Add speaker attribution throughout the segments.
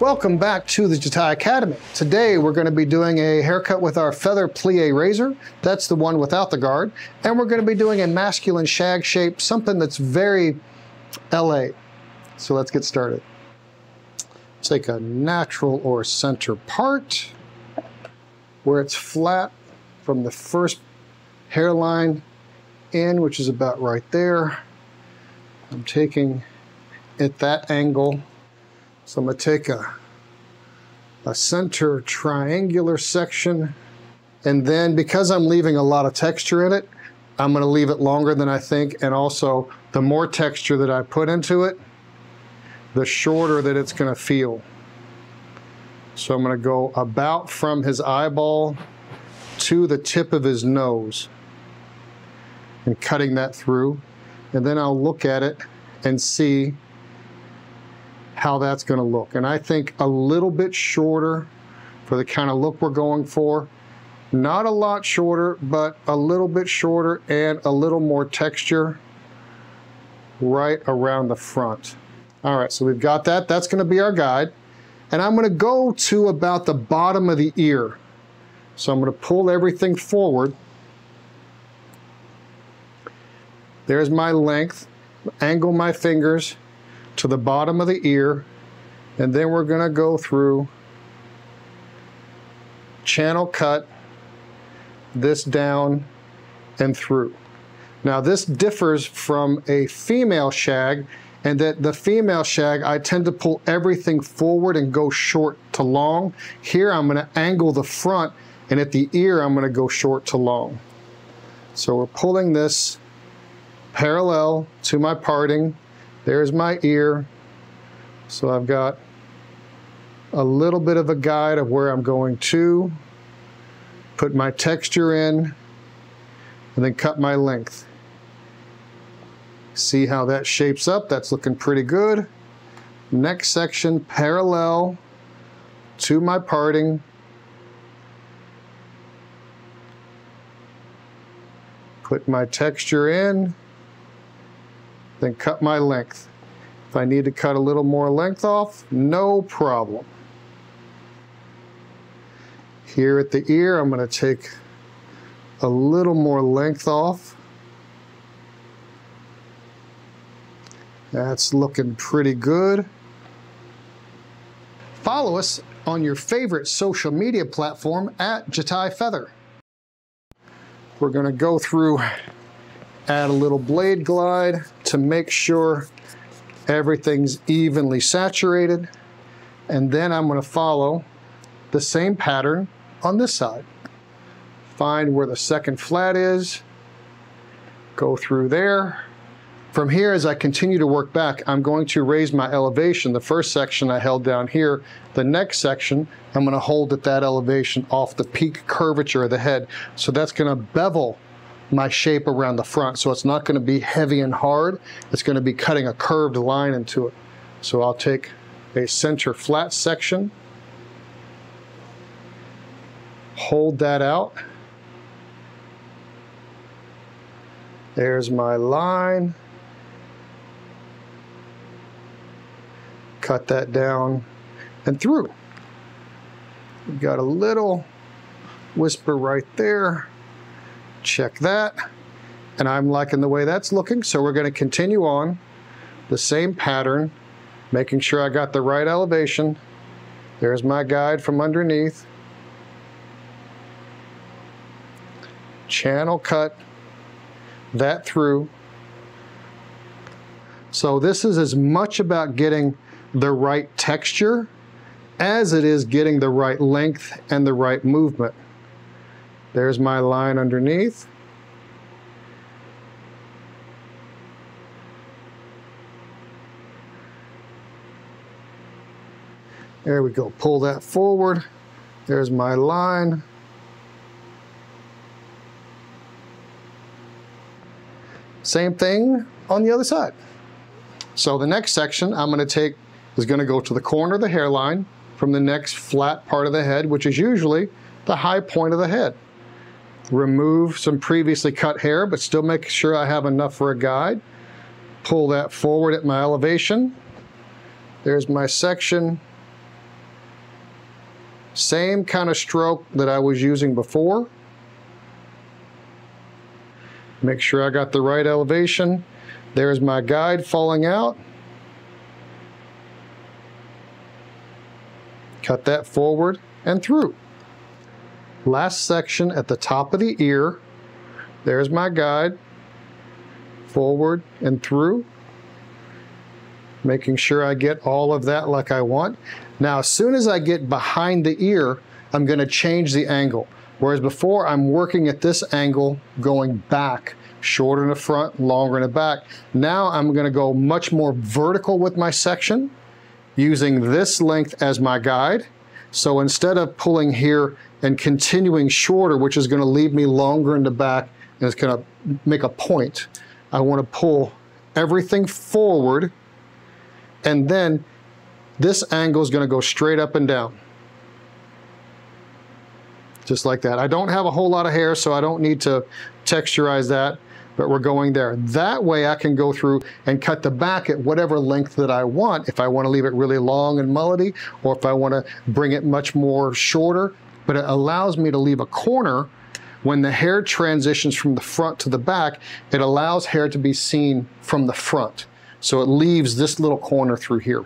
Speaker 1: Welcome back to the Jatai Academy. Today we're going to be doing a haircut with our feather plier razor. That's the one without the guard. And we're going to be doing a masculine shag shape, something that's very LA. So let's get started. Take a natural or center part where it's flat from the first hairline in, which is about right there. I'm taking at that angle so I'm going to take a, a center triangular section and then because I'm leaving a lot of texture in it, I'm going to leave it longer than I think and also the more texture that I put into it, the shorter that it's going to feel. So I'm going to go about from his eyeball to the tip of his nose and cutting that through. And then I'll look at it and see how that's going to look. And I think a little bit shorter for the kind of look we're going for. Not a lot shorter, but a little bit shorter and a little more texture right around the front. All right, so we've got that. That's going to be our guide. And I'm going to go to about the bottom of the ear. So I'm going to pull everything forward. There's my length. Angle my fingers to the bottom of the ear and then we're going to go through channel cut this down and through. Now this differs from a female shag and that the female shag I tend to pull everything forward and go short to long. Here I'm going to angle the front and at the ear I'm going to go short to long. So we're pulling this parallel to my parting there's my ear. So I've got a little bit of a guide of where I'm going to, put my texture in, and then cut my length. See how that shapes up? That's looking pretty good. Next section, parallel to my parting. Put my texture in then cut my length. If I need to cut a little more length off, no problem. Here at the ear, I'm going to take a little more length off. That's looking pretty good. Follow us on your favorite social media platform at Jatai Feather. We're going to go through add a little blade glide to make sure everything's evenly saturated. And then I'm gonna follow the same pattern on this side. Find where the second flat is, go through there. From here, as I continue to work back, I'm going to raise my elevation. The first section I held down here. The next section, I'm gonna hold at that elevation off the peak curvature of the head. So that's gonna bevel my shape around the front. So it's not going to be heavy and hard. It's going to be cutting a curved line into it. So I'll take a center flat section, hold that out. There's my line. Cut that down and through. We've got a little whisper right there. Check that. And I'm liking the way that's looking. So we're going to continue on the same pattern, making sure I got the right elevation. There's my guide from underneath. Channel cut that through. So this is as much about getting the right texture as it is getting the right length and the right movement. There's my line underneath. There we go, pull that forward. There's my line. Same thing on the other side. So the next section I'm gonna take is gonna go to the corner of the hairline from the next flat part of the head, which is usually the high point of the head remove some previously cut hair, but still make sure I have enough for a guide. Pull that forward at my elevation. There's my section. Same kind of stroke that I was using before. Make sure I got the right elevation. There's my guide falling out. Cut that forward and through. Last section at the top of the ear. There's my guide. Forward and through. Making sure I get all of that like I want. Now, as soon as I get behind the ear, I'm gonna change the angle. Whereas before I'm working at this angle going back, shorter in the front, longer in the back. Now I'm gonna go much more vertical with my section using this length as my guide. So instead of pulling here and continuing shorter, which is gonna leave me longer in the back and it's gonna make a point, I wanna pull everything forward and then this angle is gonna go straight up and down just like that. I don't have a whole lot of hair, so I don't need to texturize that, but we're going there. That way I can go through and cut the back at whatever length that I want. If I want to leave it really long and mullety, or if I want to bring it much more shorter, but it allows me to leave a corner when the hair transitions from the front to the back, it allows hair to be seen from the front. So it leaves this little corner through here.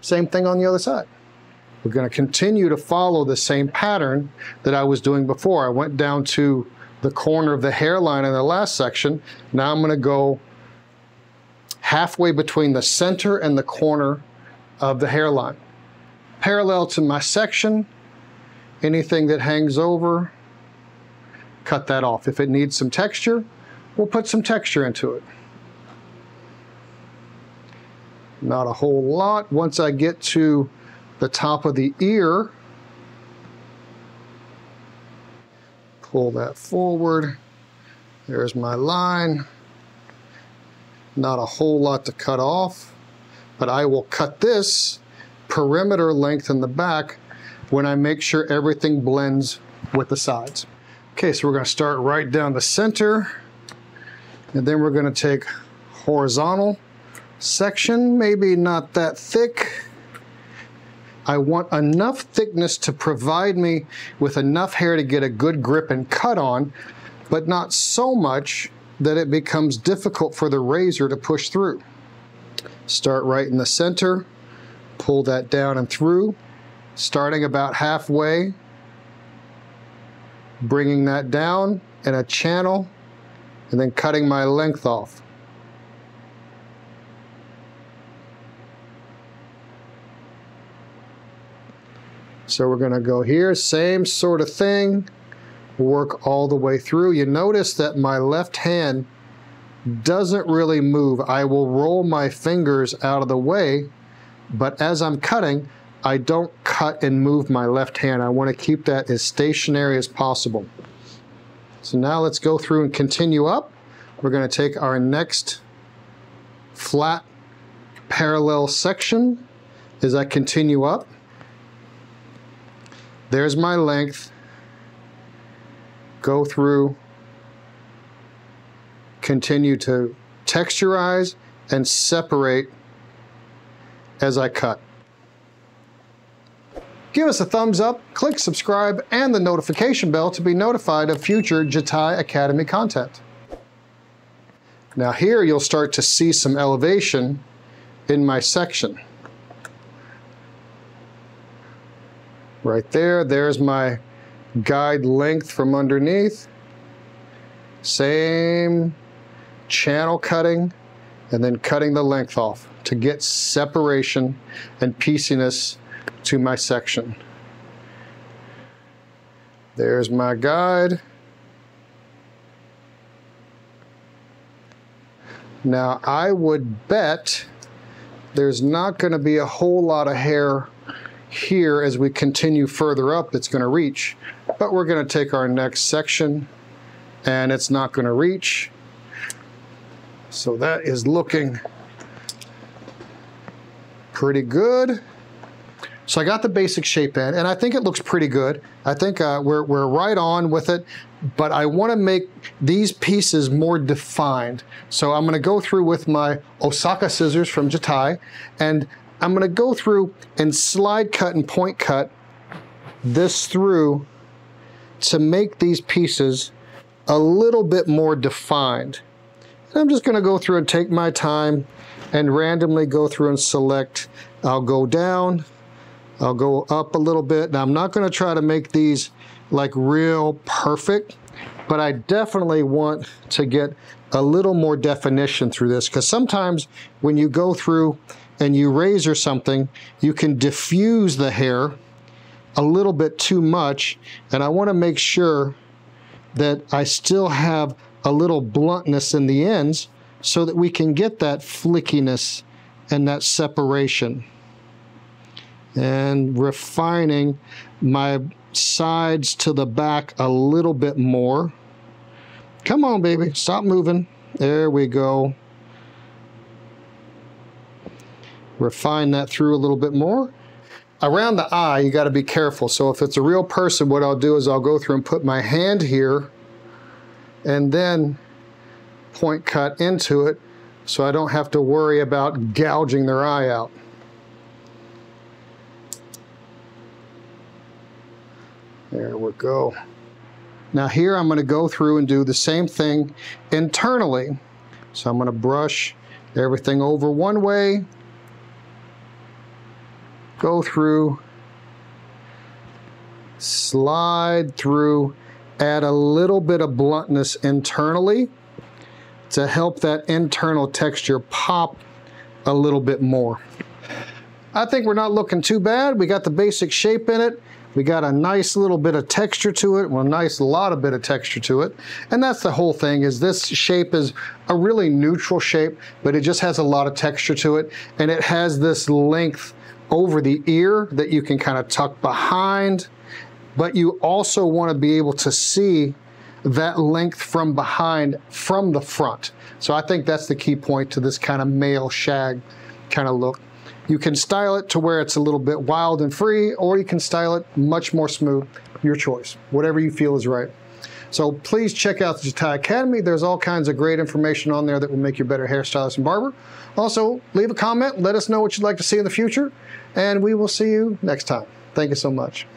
Speaker 1: Same thing on the other side. We're going to continue to follow the same pattern that I was doing before. I went down to the corner of the hairline in the last section. Now I'm going to go halfway between the center and the corner of the hairline. Parallel to my section, anything that hangs over, cut that off. If it needs some texture, we'll put some texture into it. Not a whole lot. Once I get to the top of the ear. Pull that forward. There's my line. Not a whole lot to cut off, but I will cut this perimeter length in the back when I make sure everything blends with the sides. Okay, so we're gonna start right down the center, and then we're gonna take horizontal section, maybe not that thick, I want enough thickness to provide me with enough hair to get a good grip and cut on, but not so much that it becomes difficult for the razor to push through. Start right in the center, pull that down and through, starting about halfway, bringing that down in a channel, and then cutting my length off. So we're gonna go here, same sort of thing, work all the way through. You notice that my left hand doesn't really move. I will roll my fingers out of the way, but as I'm cutting, I don't cut and move my left hand. I wanna keep that as stationary as possible. So now let's go through and continue up. We're gonna take our next flat parallel section as I continue up. There's my length. Go through, continue to texturize and separate as I cut. Give us a thumbs up, click subscribe, and the notification bell to be notified of future Jatai Academy content. Now here you'll start to see some elevation in my section. Right there. There's my guide length from underneath. Same channel cutting and then cutting the length off to get separation and pieciness to my section. There's my guide. Now I would bet there's not going to be a whole lot of hair here as we continue further up it's going to reach but we're going to take our next section and it's not going to reach. So that is looking pretty good. So I got the basic shape in and I think it looks pretty good. I think uh, we're, we're right on with it but I want to make these pieces more defined. So I'm going to go through with my Osaka scissors from Jatai and I'm going to go through and slide cut and point cut this through to make these pieces a little bit more defined. And I'm just going to go through and take my time and randomly go through and select. I'll go down, I'll go up a little bit. Now I'm not going to try to make these like real perfect, but I definitely want to get a little more definition through this because sometimes when you go through and you razor something, you can diffuse the hair a little bit too much. And I want to make sure that I still have a little bluntness in the ends so that we can get that flickiness and that separation. And refining my sides to the back a little bit more. Come on, baby, stop moving. There we go. Refine that through a little bit more. Around the eye, you got to be careful. So if it's a real person, what I'll do is I'll go through and put my hand here and then point cut into it so I don't have to worry about gouging their eye out. There we go. Now here I'm going to go through and do the same thing internally. So I'm going to brush everything over one way, go through, slide through, add a little bit of bluntness internally to help that internal texture pop a little bit more. I think we're not looking too bad. We got the basic shape in it. We got a nice little bit of texture to it, well, a nice lot of bit of texture to it. And that's the whole thing is this shape is a really neutral shape, but it just has a lot of texture to it. And it has this length over the ear that you can kind of tuck behind, but you also want to be able to see that length from behind from the front. So I think that's the key point to this kind of male shag kind of look. You can style it to where it's a little bit wild and free, or you can style it much more smooth, your choice, whatever you feel is right. So please check out the Jatai Academy. There's all kinds of great information on there that will make you a better hairstylist and barber. Also, leave a comment. Let us know what you'd like to see in the future, and we will see you next time. Thank you so much.